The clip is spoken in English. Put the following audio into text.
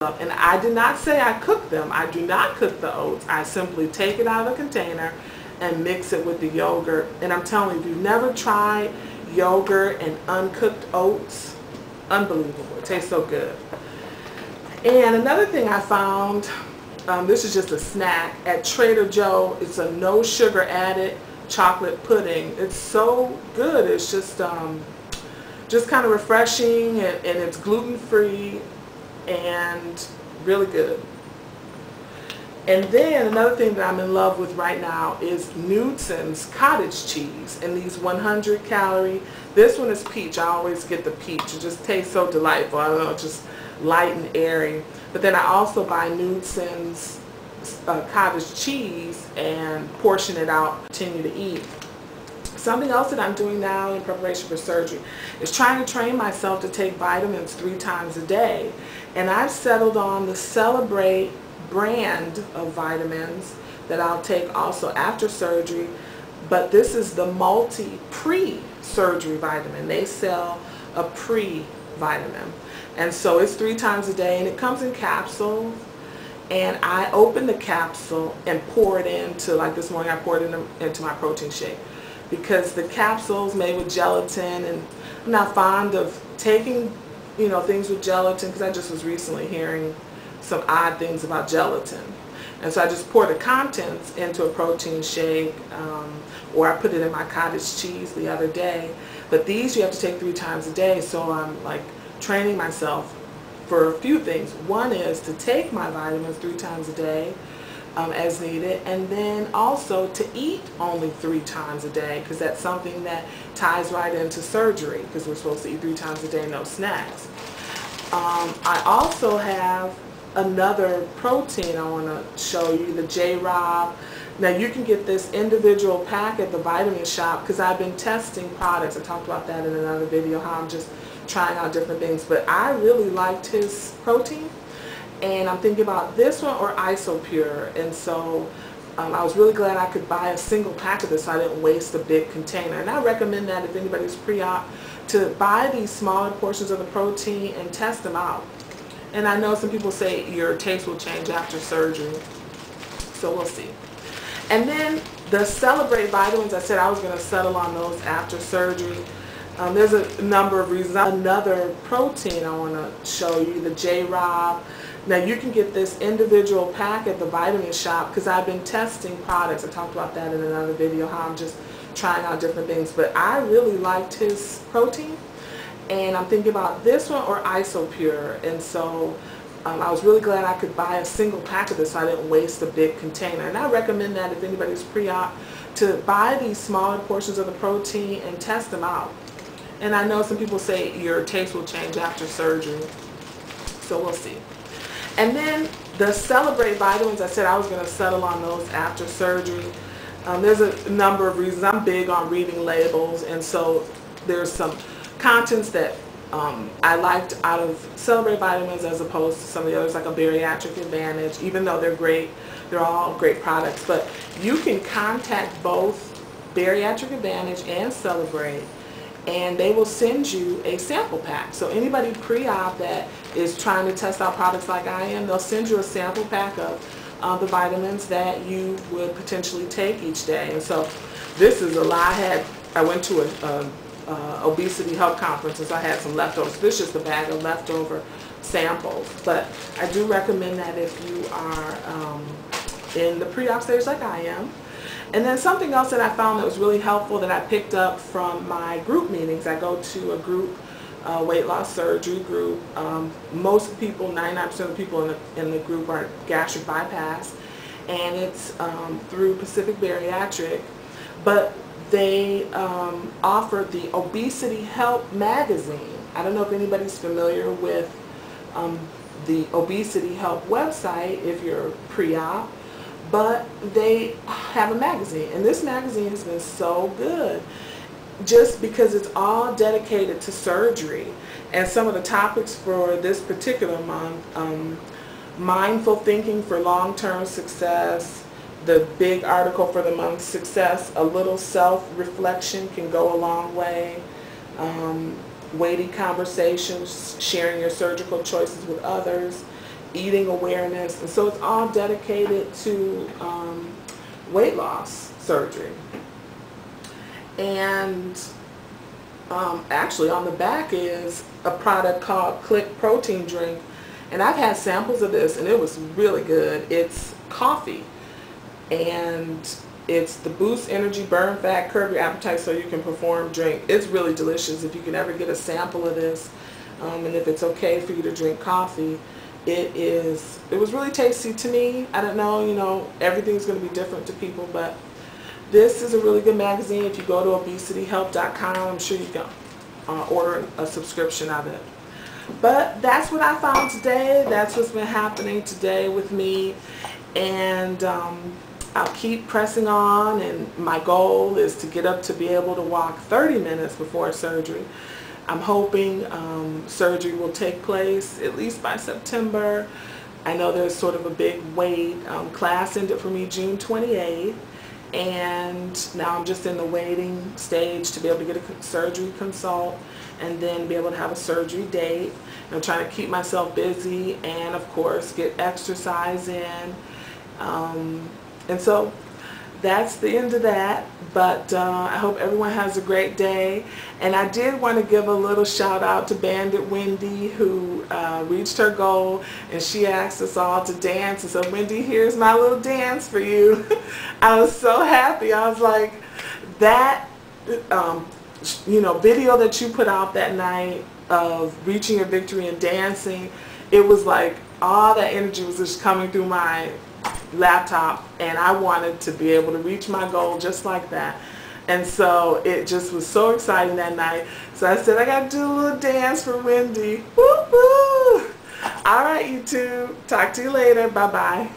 And I did not say I cook them. I do not cook the oats. I simply take it out of the container and mix it with the yogurt. And I'm telling you, if you've never tried yogurt and uncooked oats, unbelievable. It tastes so good. And another thing I found, um, this is just a snack, at Trader Joe, it's a no sugar added chocolate pudding. It's so good. It's just um, just kind of refreshing and, and it's gluten free and really good. And then another thing that I'm in love with right now is Knudsen's cottage cheese and these 100 calorie. This one is peach. I always get the peach. It just tastes so delightful. I don't know, just light and airy. But then I also buy Knudsen's uh, cottage cheese and portion it out, continue to eat. Something else that I'm doing now in preparation for surgery is trying to train myself to take vitamins three times a day. And I've settled on the Celebrate brand of vitamins that I'll take also after surgery. But this is the multi pre-surgery vitamin. They sell a pre-vitamin. And so it's three times a day and it comes in capsules. And I open the capsule and pour it into, like this morning I poured it in, into my protein shake because the capsules made with gelatin and I'm not fond of taking you know things with gelatin because I just was recently hearing some odd things about gelatin. And so I just pour the contents into a protein shake um, or I put it in my cottage cheese the other day. But these you have to take three times a day so I'm like training myself for a few things. One is to take my vitamins three times a day um, as needed and then also to eat only three times a day because that's something that ties right into surgery because we're supposed to eat three times a day no snacks. Um, I also have another protein I want to show you, the Jay Robb. Now you can get this individual pack at the vitamin shop because I've been testing products. I talked about that in another video, how I'm just trying out different things. But I really liked his protein and I'm thinking about this one or Isopure. And so um, I was really glad I could buy a single pack of this so I didn't waste a big container. And I recommend that if anybody's pre-op to buy these smaller portions of the protein and test them out. And I know some people say your taste will change after surgery. So we'll see. And then the Celebrate vitamins I said I was going to settle on those after surgery. Um, there's a number of reasons. Another protein I want to show you, the Jay Robb. Now you can get this individual pack at the vitamin shop because I've been testing products. I talked about that in another video, how I'm just trying out different things. But I really liked his protein. And I'm thinking about this one or Isopure. And so um, I was really glad I could buy a single pack of this so I didn't waste a big container. And I recommend that if anybody's pre-op to buy these smaller portions of the protein and test them out. And I know some people say your taste will change after surgery. So we'll see. And then the Celebrate vitamins, I said I was going to settle on those after surgery. Um, there's a number of reasons. I'm big on reading labels, and so there's some contents that um, I liked out of Celebrate vitamins as opposed to some of the others, like a Bariatric Advantage, even though they're great. They're all great products. But you can contact both Bariatric Advantage and Celebrate and they will send you a sample pack. So anybody pre-op that is trying to test out products like I am, they'll send you a sample pack of uh, the vitamins that you would potentially take each day. And so this is a lot. I had, I went to a, a, a obesity health conference and so I had some leftovers. This is a bag of leftover samples. But I do recommend that if you are um, in the pre-op stage like I am, and then something else that I found that was really helpful that I picked up from my group meetings. I go to a group uh, weight loss surgery group. Um, most people, 99% of the people in the, in the group are gastric bypass. And it's um, through Pacific Bariatric. But they um, offer the Obesity Help magazine. I don't know if anybody's familiar with um, the Obesity Help website if you're pre-op but they have a magazine and this magazine has been so good just because it's all dedicated to surgery. And some of the topics for this particular month um, mindful thinking for long-term success the big article for the month success a little self-reflection can go a long way. Um, weighty conversations sharing your surgical choices with others eating awareness. And so it's all dedicated to um, weight loss surgery. And um, actually on the back is a product called Click Protein Drink. And I've had samples of this and it was really good. It's coffee and it's the Boost Energy Burn Fat Curb Your Appetite So You Can Perform drink. It's really delicious if you can ever get a sample of this um, and if it's okay for you to drink coffee. It is, it was really tasty to me. I don't know, you know, everything's going to be different to people, but this is a really good magazine. If you go to obesityhelp.com, I'm sure you can uh, order a subscription of it. But that's what I found today. That's what's been happening today with me. And um, I'll keep pressing on and my goal is to get up to be able to walk 30 minutes before surgery. I'm hoping um, surgery will take place at least by September. I know there's sort of a big wait. Um, class ended for me June 28th and now I'm just in the waiting stage to be able to get a surgery consult and then be able to have a surgery date. I'm trying to keep myself busy and of course get exercise in. Um, and so that's the end of that. But uh, I hope everyone has a great day. And I did want to give a little shout out to Banded Wendy who uh, reached her goal and she asked us all to dance. And so Wendy, here's my little dance for you. I was so happy. I was like, that, um, you know, video that you put out that night of reaching your victory and dancing, it was like all that energy was just coming through my laptop and I wanted to be able to reach my goal just like that. And so it just was so exciting that night. So I said, I got to do a little dance for Wendy. Woo woo! All right, YouTube. Talk to you later. Bye-bye.